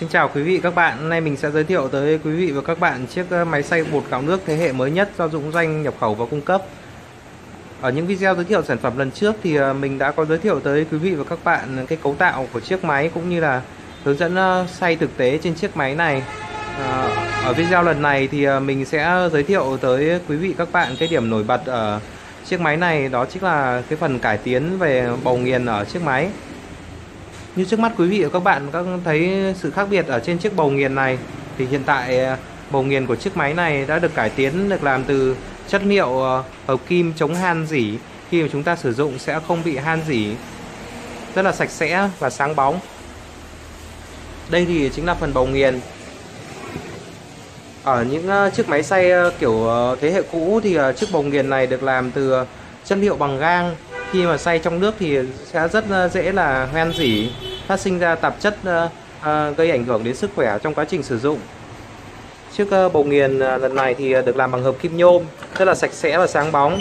Xin chào quý vị các bạn, hôm nay mình sẽ giới thiệu tới quý vị và các bạn chiếc ờ, máy xay bột gạo nước thế hệ mới nhất do Dũng Doanh nhập khẩu và cung cấp. Ở những video giới thiệu sản phẩm lần trước thì ờ, mình đã có giới thiệu tới quý vị và các bạn cái cấu tạo của chiếc máy cũng như là hướng dẫn ờ, xay thực tế trên chiếc máy này. Ở video lần này thì mình sẽ giới thiệu tới quý vị các bạn cái điểm nổi bật ở chiếc máy này đó chính là cái phần cải tiến về bầu nghiền ở chiếc máy. Như trước mắt quý vị và các bạn các thấy sự khác biệt ở trên chiếc bầu nghiền này, thì hiện tại à, bầu nghiền của chiếc máy này đã được cải tiến, được làm từ chất liệu à, hợp kim chống han dỉ. Khi mà chúng ta sử dụng sẽ không bị han dỉ. Rất là sạch sẽ và sáng bóng. Đây thì chính là phần bầu nghiền. Ở những à, chiếc máy xay kiểu thế hệ cũ thì chiếc bầu nghiền này được làm từ chất liệu bằng gang. Khi mà xay trong nước thì sẽ rất dễ là hoen dỉ phát sinh ra tạp chất ờ, ờ, gây ảnh hưởng đến sức khỏe trong quá trình sử dụng. Chiếc ờ, bầu nghiền lần này thì được làm bằng hợp kim nhôm, rất là sạch sẽ và sáng bóng.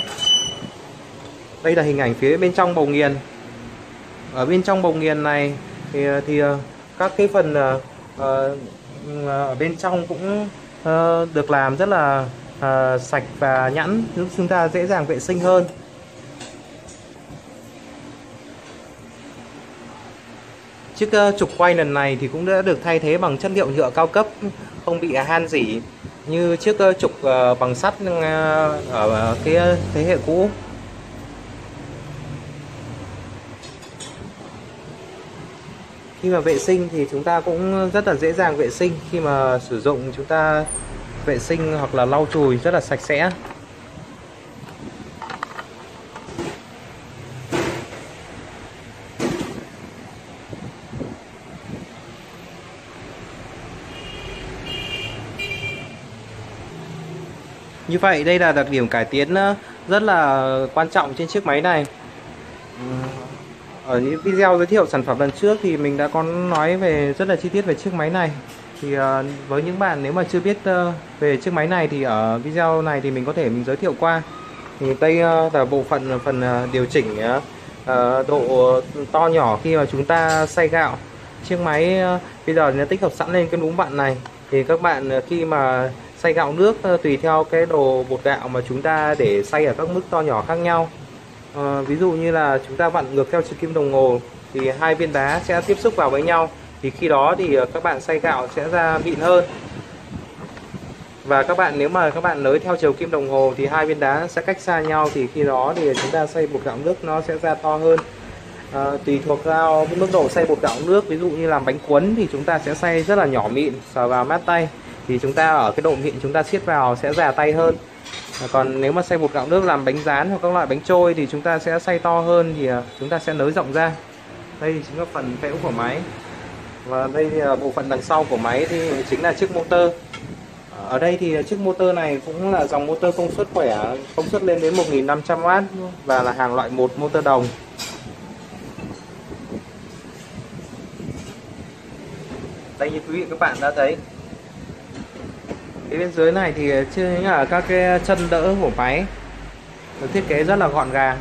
Đây là hình ảnh phía bên trong bầu nghiền. Ở bên trong bầu nghiền này thì thì các cái phần ở bên trong cũng được làm rất là sạch và nhẵn giúp chúng ta dễ dàng vệ sinh hơn. Chiếc uh, trục quay lần này thì cũng đã được thay thế bằng chất liệu nhựa cao cấp không bị han dỉ như chiếc uh, trục uh, bằng sắt uh, ở cái thế hệ cũ. Khi mà vệ sinh thì chúng ta cũng rất là dễ dàng vệ sinh khi mà sử dụng chúng ta vệ sinh hoặc là lau chùi rất là sạch sẽ. Như vậy, đây là đặc điểm cải tiến ờ, rất là quan trọng trên chiếc máy này. Ở những video giới thiệu sản phẩm lần trước thì mình đã có nói về, rất là chi tiết về chiếc máy này. Thì ờ, với những bạn nếu mà chưa biết ờ, về chiếc máy này thì ở video này thì mình có thể mình giới thiệu qua. Thì đây là bộ phận phần điều chỉnh độ to nhỏ khi mà chúng ta xay gạo. Chiếc máy bây giờ nó tích hợp sẵn lên cái núm bạn này. Thì các bạn khi mà xay gạo nước ờ, tùy theo cái đồ bột gạo mà chúng ta để xay ở các mức to nhỏ khác nhau. À, ví dụ như là chúng ta vặn ngược theo chiều kim đồng hồ thì hai viên đá sẽ tiếp xúc vào với nhau. Thì khi đó thì ờ, các bạn xay gạo sẽ ra mịn hơn. Và các bạn nếu mà các bạn nới theo chiều kim đồng hồ thì hai viên đá sẽ cách xa nhau. Thì khi đó thì chúng ta xay bột gạo nước nó sẽ ra to hơn. À, tùy thuộc vào mức độ xay bột gạo nước. Ví dụ như làm bánh cuốn thì chúng ta sẽ xay rất là nhỏ mịn sờ vào mát tay thì chúng ta ở cái độ mịn chúng ta siết vào sẽ già tay hơn. Còn nếu mà xay bột gạo nước làm bánh rán hoặc các loại bánh trôi thì chúng ta sẽ xay to hơn thì à, chúng ta sẽ nới rộng ra. Đây chính là phần phễu của máy. Và đây là bộ phận đằng sau của máy thì chính là chiếc motor. Ở đây thì chiếc motor này cũng là dòng motor công suất khỏe, công suất lên đến 1.500W và là hàng loại một motor đồng. Đây như quý vị các bạn đã thấy cái bên dưới này thì chính là các cái chân đỡ của máy. Được thiết kế rất là gọn gàng.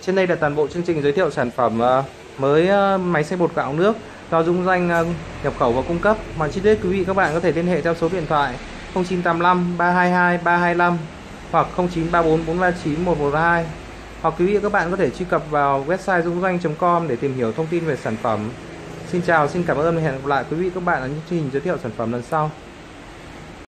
Trên đây là toàn bộ chương trình giới thiệu sản phẩm ờ, mới ờ, máy xay bột gạo nước do Dung Danh ờ, nhập khẩu và cung cấp. Mà chi tiết quý vị các bạn có thể liên hệ theo số điện thoại 0985 322 325 hoặc 0934 439 112 hoặc quý vị các bạn có thể truy cập vào website dung doanh.com để tìm hiểu thông tin về sản phẩm. Xin chào, xin cảm ơn và hẹn gặp lại quý vị các bạn ở những chương trình giới thiệu sản phẩm lần sau.